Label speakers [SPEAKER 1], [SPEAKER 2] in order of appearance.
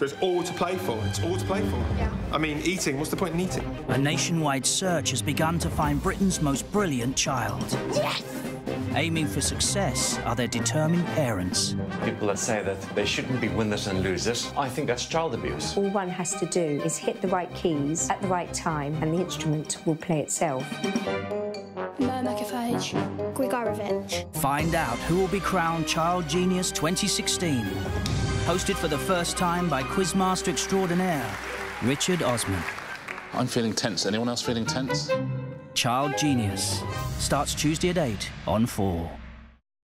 [SPEAKER 1] So it's all to play for. It's all to play for.
[SPEAKER 2] Yeah.
[SPEAKER 1] I mean, eating. What's the point in eating?
[SPEAKER 3] A nationwide search has begun to find Britain's most brilliant child.
[SPEAKER 2] Yes!
[SPEAKER 3] Aiming for success are their determined parents.
[SPEAKER 4] People that say that they shouldn't be winners and losers, I think that's child abuse.
[SPEAKER 5] All one has to do is hit the right keys at the right time and the instrument will play itself.
[SPEAKER 2] Myrmecophage. Grigorovich.
[SPEAKER 3] Find out who will be crowned Child Genius 2016. Hosted for the first time by Quizmaster extraordinaire Richard Osman.
[SPEAKER 6] I'm feeling tense. Anyone else feeling tense?
[SPEAKER 3] Child Genius starts Tuesday at 8 on 4.